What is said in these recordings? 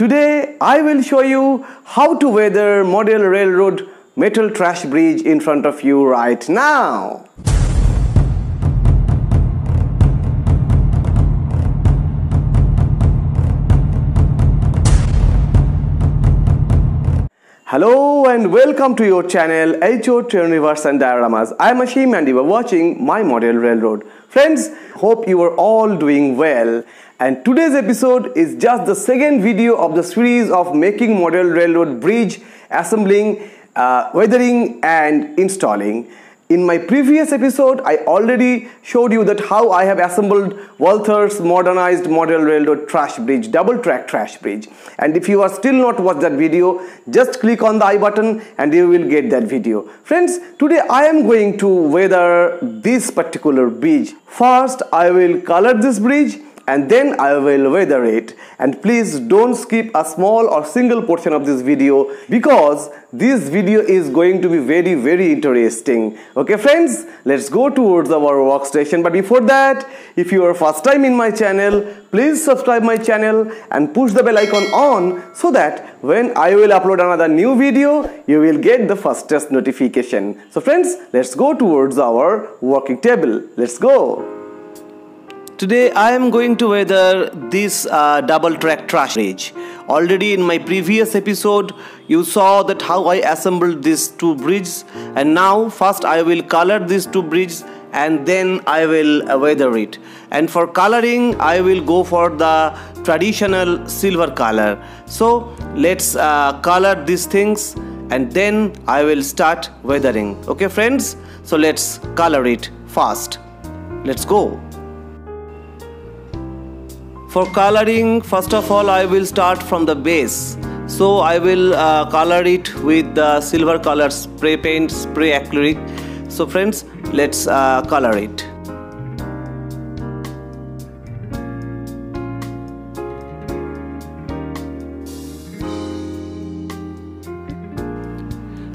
Today I will show you how to weather model railroad metal truss bridge in front of you right now. Hello and welcome to your channel HO Universe and Dioramas. I am Ashim and you are watching My Model Railroad. Friends, hope you are all doing well. And today's episode is just the second video of the series of making model railroad bridge, assembling, uh, weathering and installing. In my previous episode, I already showed you that how I have assembled Walther's modernized model railroad truss bridge, double track truss bridge. And if you are still not watched that video, just click on the I button and you will get that video. Friends, today I am going to weather this particular bridge. First, I will color this bridge and then I will weather it and please don't skip a small or single portion of this video because this video is going to be very very interesting. Okay friends let's go towards our workstation but before that if you are first time in my channel please subscribe my channel and push the bell icon on so that when I will upload another new video you will get the fastest notification. So friends let's go towards our working table. Let's go Today I am going to weather this uh, double track truss bridge. Already in my previous episode you saw that how I assembled these two bridges and now first I will color these two bridges and then I will uh, weather it. And for coloring I will go for the traditional silver color. So let's uh, color these things and then I will start weathering. Okay friends? So let's color it fast. Let's go. For coloring, first of all, I will start from the base. So I will uh, color it with the silver color spray paint, spray acrylic. So friends, let's uh, color it.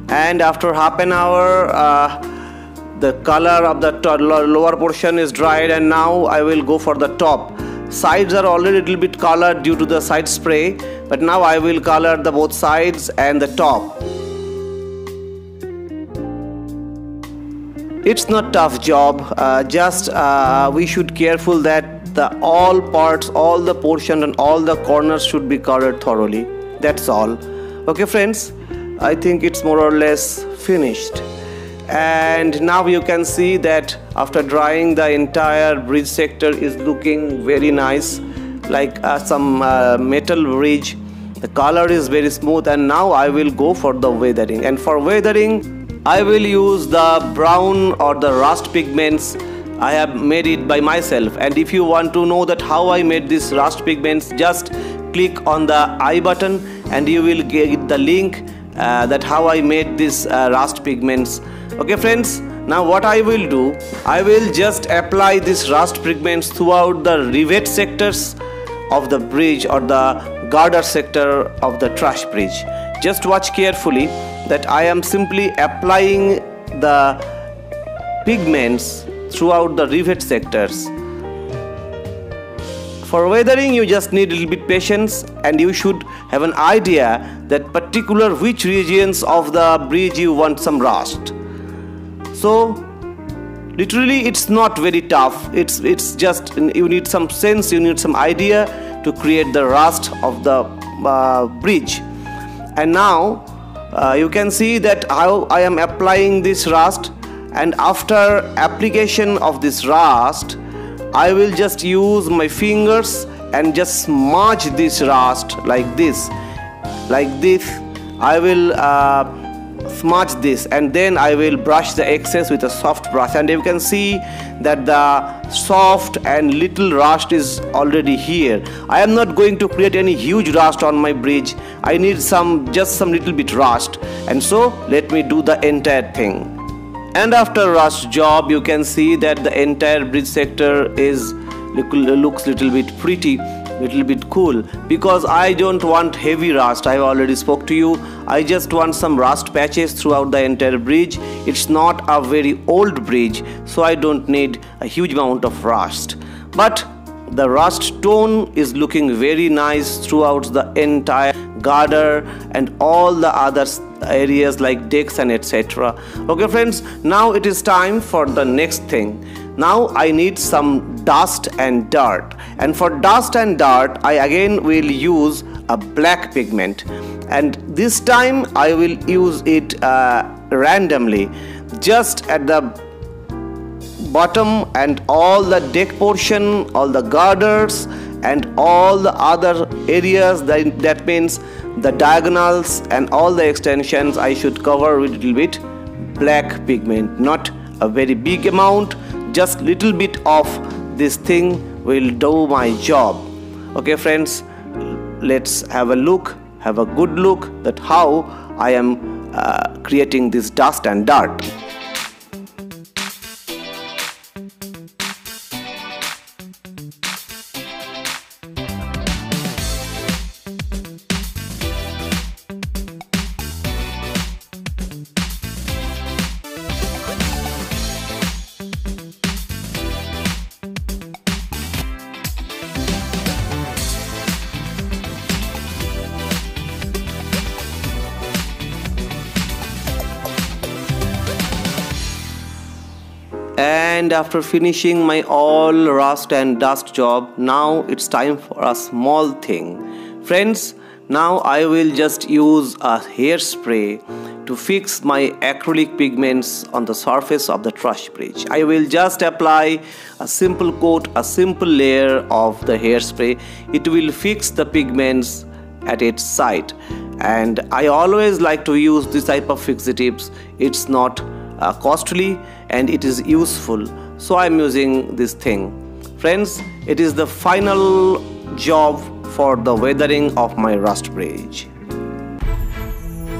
And after half an hour, uh, the color of the lower portion is dried and now I will go for the top sides are already a little bit colored due to the side spray but now I will color the both sides and the top. It's not tough job uh, just uh, we should careful that the all parts all the portion and all the corners should be colored thoroughly. That's all. Okay friends I think it's more or less finished and now you can see that after drying the entire bridge sector is looking very nice like uh, some uh, metal bridge. The color is very smooth and now I will go for the weathering. And for weathering I will use the brown or the rust pigments. I have made it by myself. And if you want to know that how I made this rust pigments just click on the I button and you will get the link that how I made this uh, rust pigments. Okay friends now what I will do I will just apply this rust pigments throughout the rivet sectors of the bridge or the girder sector of the truss bridge. Just watch carefully that I am simply applying the pigments throughout the rivet sectors for weathering you just need a little bit patience and you should have an idea that particular which regions of the bridge you want some rust. So literally it's not very tough. It's it's just you need some sense you need some idea to create the rust of the uh, bridge. And now uh, you can see that how I am applying this rust and after application of this rust I will just use my fingers and just smudge this rust like this like this. I will uh, smudge this and then I will brush the excess with a soft brush. And you can see that the soft and little rust is already here. I am not going to create any huge rust on my bridge. I need some just some little bit rust. And so let me do the entire thing and after rust job you can see that the entire bridge sector is looks little bit pretty little bit cool. Because I don't want heavy rust. I've already spoke to you. I just want some rust patches throughout the entire bridge. It's not a very old bridge so I don't need a huge amount of rust. But the rust tone is looking very nice throughout the entire girder and all the other areas like decks and etc okay friends now it is time for the next thing. Now I need some dust and dirt. And for dust and dirt I again will use a black pigment. And this time I will use it uh, randomly just at the bottom and all the deck portion all the girders and all the other areas that, that means the diagonals and all the extensions I should cover with a little bit black pigment not a very big amount just little bit of this thing will do my job. Okay friends let's have a look have a good look that how I am uh, creating this dust and dirt and after finishing my all rust and dust job now it's time for a small thing friends now I will just use a hairspray to fix my acrylic pigments on the surface of the truss bridge. I will just apply a simple coat, a simple layer of the hairspray. It will fix the pigments at its site and I always like to use this type of fixatives. It's not uh, costly and it is useful. So I'm using this thing. Friends it is the final job for the weathering of my rust bridge.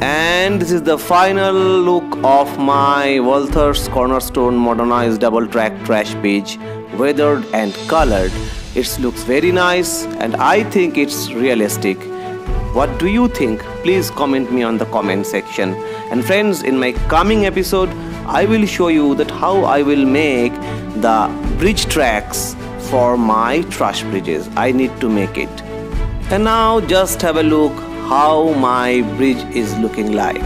And this is the final look of my Walther's Cornerstone modernized double track truss bridge weathered and colored. It looks very nice and I think it's realistic what do you think please comment me on the comment section and friends in my coming episode I will show you that how I will make the bridge tracks for my truss bridges. I need to make it. And now just have a look how my bridge is looking like.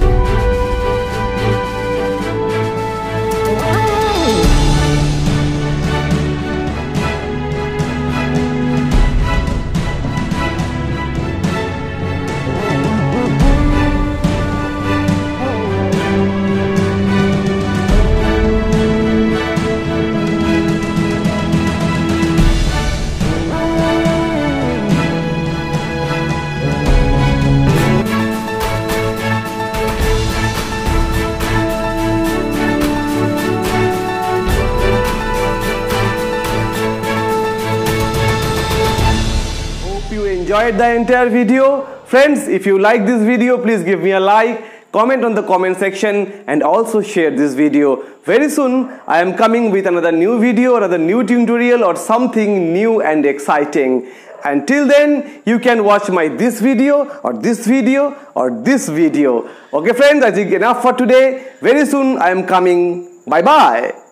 Enjoyed the entire video. Friends, if you like this video, please give me a like, comment on the comment section and also share this video. Very soon, I am coming with another new video or another new tutorial or something new and exciting. Until then, you can watch my this video or this video or this video. Okay friends, I think enough for today. Very soon, I am coming. Bye-bye.